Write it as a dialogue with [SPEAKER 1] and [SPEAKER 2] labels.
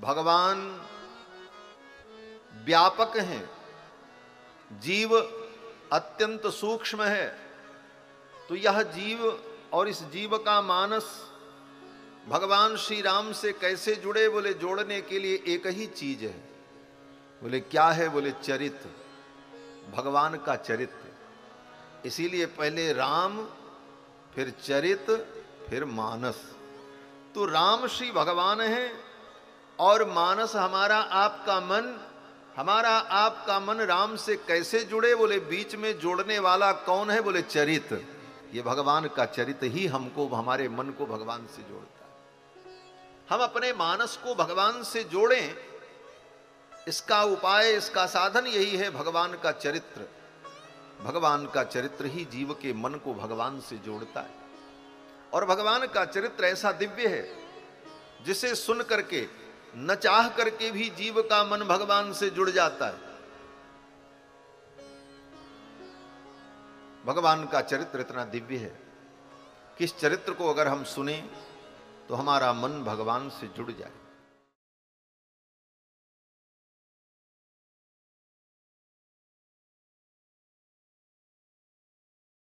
[SPEAKER 1] भगवान व्यापक हैं। जीव अत्यंत सूक्ष्म है। तो यह जीव और इस जीव का मानस भगवान श्री राम से कैसे जुड़े, बोले, जोड़ने के लिए एक ही चीज़ है। बोले, क्या है? बोले चरित्र भगवान का चरित्र इसीलिए पहले राम, फिर चरित्र फिर मानस। तो राम श्री भगवान है और मानस हमारा आपका मन, हमारा आपका मन राम से कैसे जुड़े? बोले, बीच में जोड़ने वाला कौन है? बोले चरित्र ये भगवान का चरित्र ही हमको, हमारे मन को भगवान से जोड़ता है। हम अपने मानस को भगवान से जोड़ें। इसका उपाय, इसका साधन यही है, भगवान का चरित्र। भगवान का चरित्र ही जीव के मन को भगवान से जोड़ता है। और भगवान का चरित्र ऐसा दिव्य है, जिसे सुन करके न चाह करके भी जीव का मन भगवान से जुड़ जाता है। भगवान का चरित्र इतना दिव्य है किस चरित्र को अगर हम सुने तो हमारा मन भगवान से जुड़ जाए।